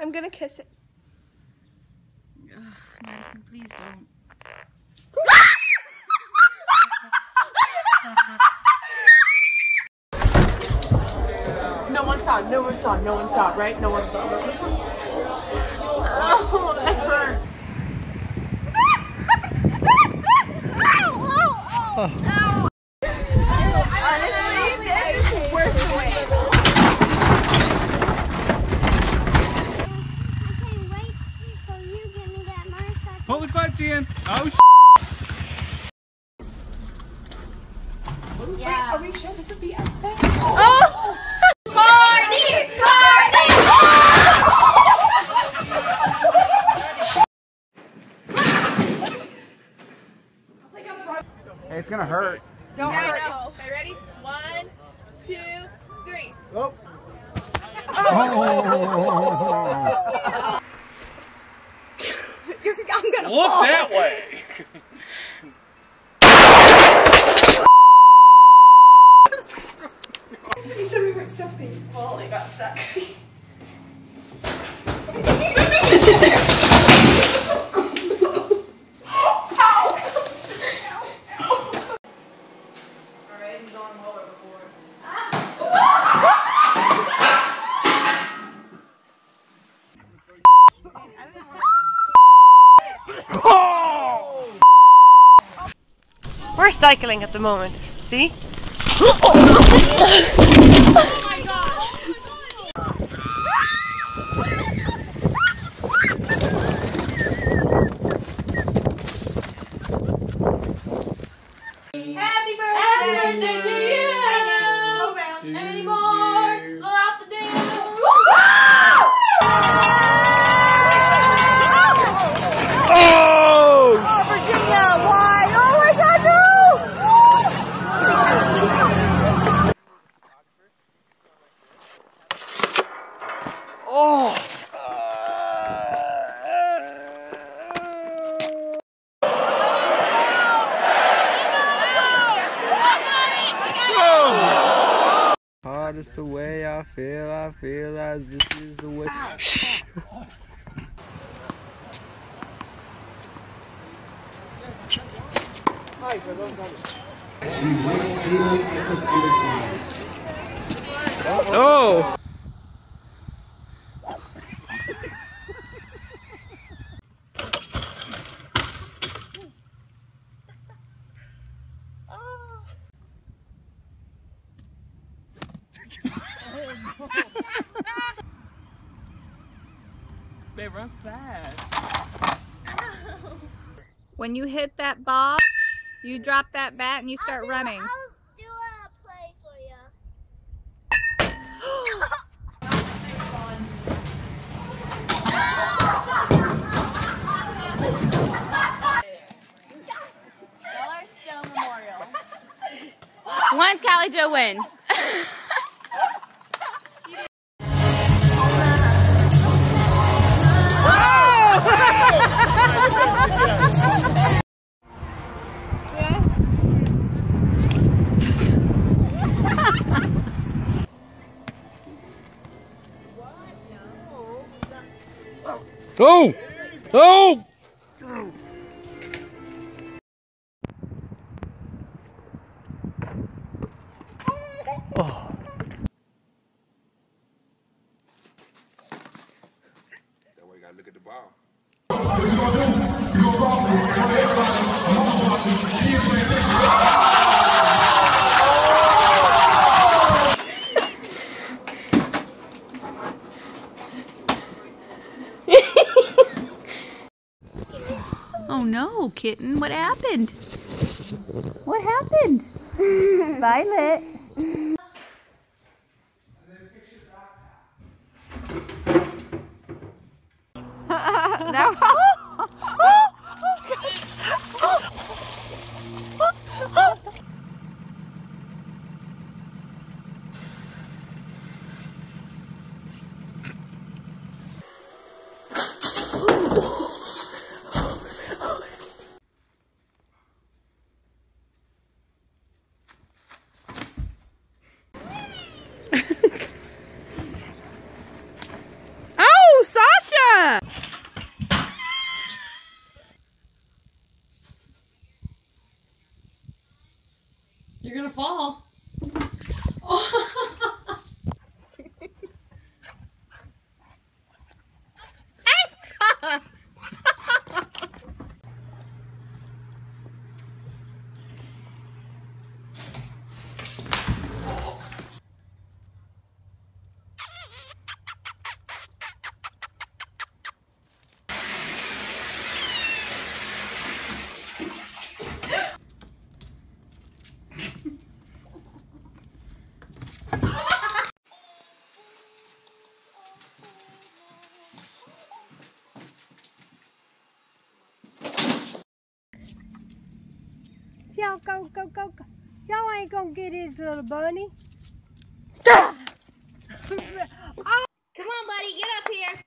I'm gonna kiss it. Ugh, Madison, please don't. No one saw. No one saw. No one saw. Right? No one saw. No one saw. Oh, that hurts. Honestly, oh, oh, oh, this is worth the wait. Okay, wait till you give me that motorcycle. Pull the clutch in. Oh, sh- Hey, it's gonna hurt. Don't I hurt. know. Okay, ready? One, two, three. Oh. You're, oh. I'm gonna look fall. that way. You said we weren't stopping. Well, I got stuck. We're cycling at the moment. See? Hard is the way I feel, I feel as this is the way. Oh! They run fast. When you hit that ball, you drop that bat and you start running. I'll do a play for you. Once Callie Joe wins. Oh! Oh! Kitten, what happened? What happened? Violet. Yeah. Go, go, go, go. Y'all ain't gonna get his little bunny. Come on, buddy, get up here.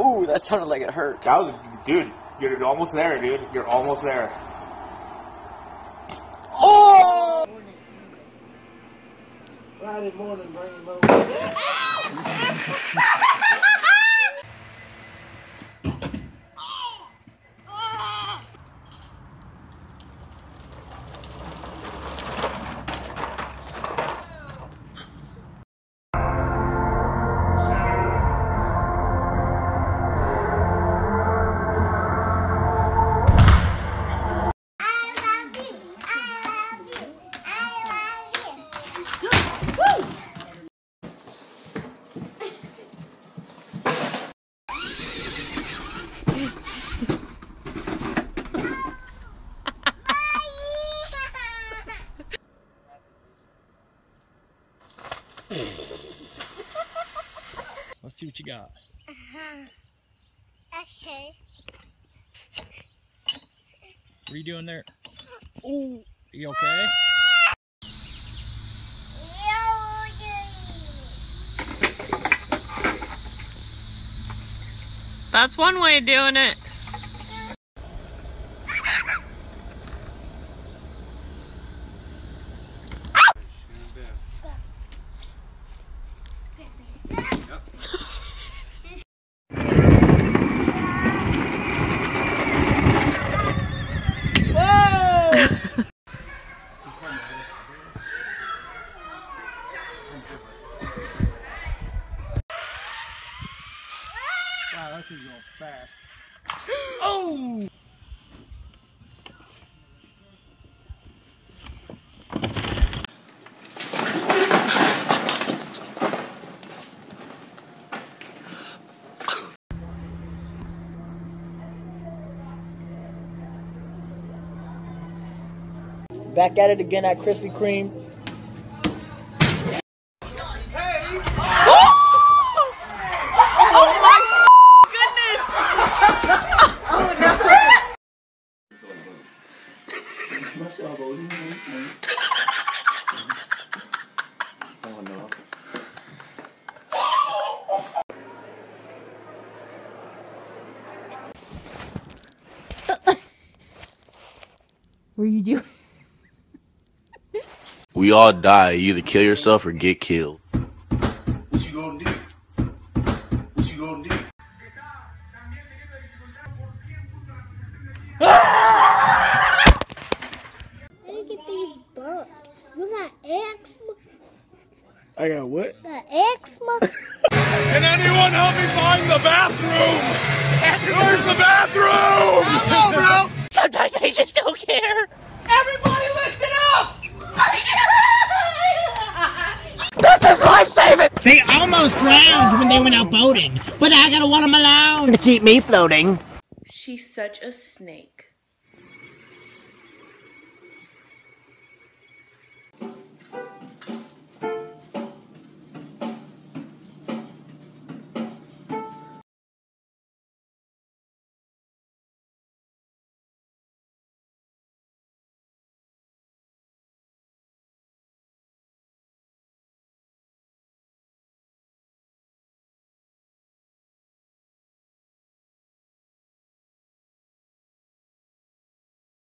Ooh, that sounded like it hurt. That was, dude, you're almost there, dude. You're almost there. Friday morning, rainbow. Let's Okay. What are you doing there? Ooh, you okay? That's one way of doing it. Thing's going fast. Oh! Back at it again at Krispy Kreme. What are you doing? We all die. You either kill yourself or get killed. I got what? Got eczema? Can anyone help me find the bathroom? Where's the bathroom? Hello, bro! Sometimes I just don't care. Everybody listen up! This is life saving. They almost drowned when they went out boating, but I gotta want them alone to keep me floating. She's such a snake.